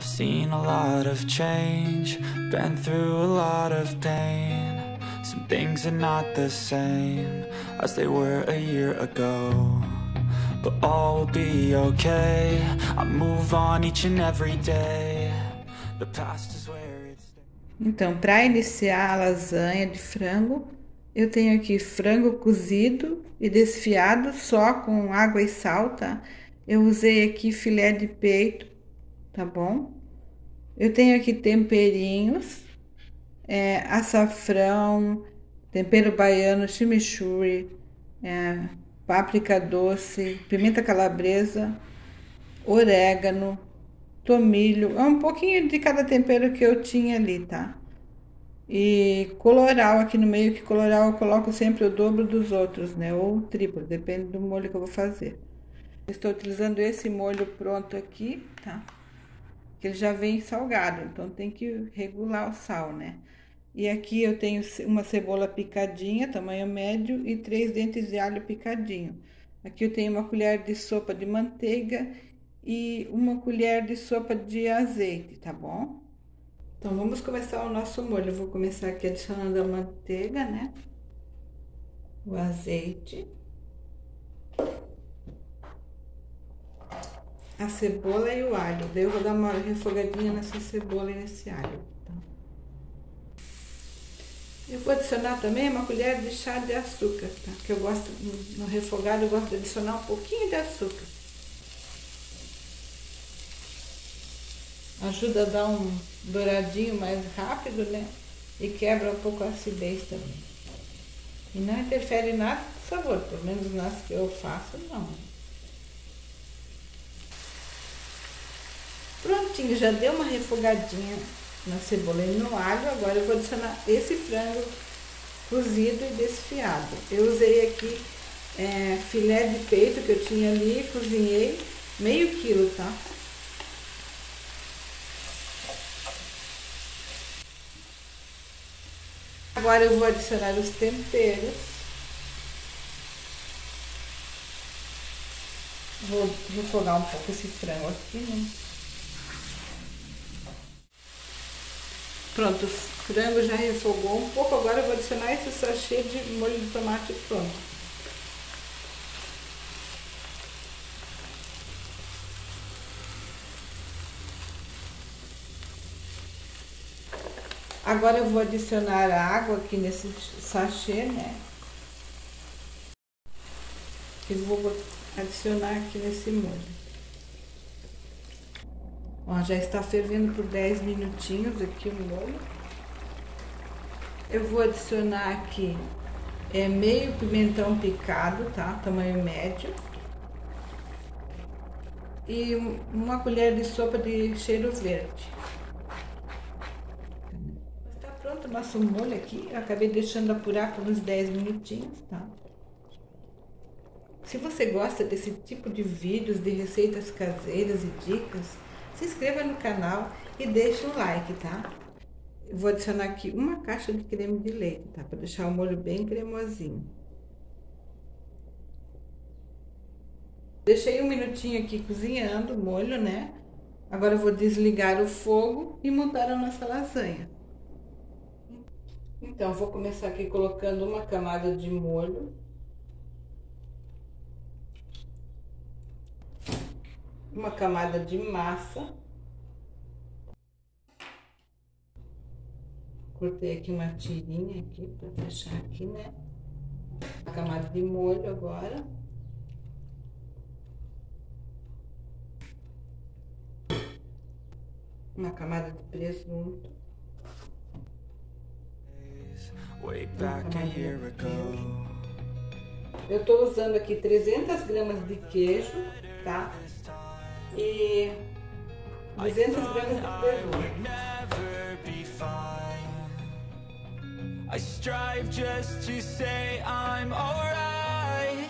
I've seen a lot of change, been through a lot of pain. Some things are not the same as they were a year ago. But all will be okay. I move on each and every day. The past is where it's. Então, para iniciar a lasanha de frango, eu tenho aqui frango cozido e desfiado só com água e sal, tá? Eu usei aqui filé de peito, tá bom? Eu tenho aqui temperinhos, é, açafrão, tempero baiano, chimichurri, é, páprica doce, pimenta calabresa, orégano, tomilho, é um pouquinho de cada tempero que eu tinha ali, tá? E coloral aqui no meio, que coloral eu coloco sempre o dobro dos outros, né? Ou o triplo, depende do molho que eu vou fazer. Estou utilizando esse molho pronto aqui, tá? Que ele já vem salgado, então tem que regular o sal, né? E aqui eu tenho uma cebola picadinha, tamanho médio, e três dentes de alho picadinho. Aqui eu tenho uma colher de sopa de manteiga e uma colher de sopa de azeite, tá bom? Então vamos começar o nosso molho. Eu vou começar aqui adicionando a manteiga, né? O azeite. A cebola e o alho. Daí eu vou dar uma refogadinha nessa cebola e nesse alho. Eu vou adicionar também uma colher de chá de açúcar, tá? Que eu gosto, no refogado, eu gosto de adicionar um pouquinho de açúcar. Ajuda a dar um douradinho mais rápido, né? E quebra um pouco a acidez também. E não interfere nada no sabor, pelo menos nas que eu faço, não. Prontinho, já deu uma refogadinha na cebola e no alho. Agora eu vou adicionar esse frango cozido e desfiado. Eu usei aqui é, filé de peito que eu tinha ali, cozinhei meio quilo, tá? Agora eu vou adicionar os temperos. Vou refogar um pouco esse frango aqui, né? Pronto, o frango já refogou um pouco, agora eu vou adicionar esse sachê de molho de tomate pronto. Agora eu vou adicionar a água aqui nesse sachê, né? E vou adicionar aqui nesse molho. Ó, já está fervendo por 10 minutinhos aqui o molho. Eu vou adicionar aqui é, meio pimentão picado, tá? Tamanho médio. E uma colher de sopa de cheiro verde. Está pronto o nosso molho aqui. Eu acabei deixando apurar por uns 10 minutinhos, tá? Se você gosta desse tipo de vídeos de receitas caseiras e dicas, se inscreva no canal e deixe um like, tá? Eu vou adicionar aqui uma caixa de creme de leite, tá? Para deixar o molho bem cremosinho. Deixei um minutinho aqui cozinhando o molho, né? Agora eu vou desligar o fogo e montar a nossa lasanha. Então, vou começar aqui colocando uma camada de molho. Uma camada de massa. Cortei aqui uma tirinha aqui para fechar aqui, né? A camada de molho agora. Uma camada de presunto. Eu tô usando aqui 300 gramas de queijo, tá? E 200 gramas de presunto. I strive just to say I'm alright.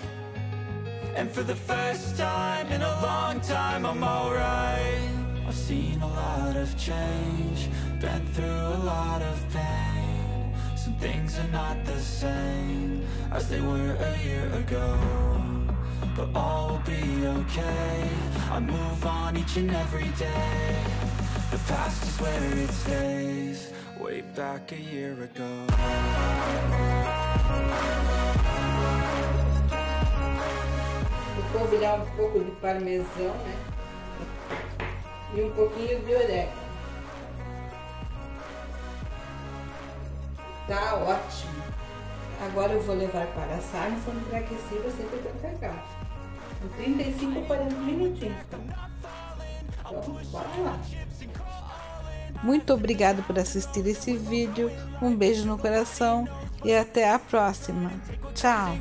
And for the first time in a long time I'm alright. I've seen a lot of change Been through a lot of pain. Some things are not the same As they were a year ago but all will be okay I move on each and every day past is where it stays Way back a year ago Vou polvilhar um pouco de parmesão, né? E um pouquinho de orégano. Tá ótimo. Agora eu vou levar para assar no forno pré-aquecido a 180 graus. Em 35 ou 40 minutinhos? Então, bora lá. Muito obrigado por assistir esse vídeo. Um beijo no coração e até a próxima. Tchau!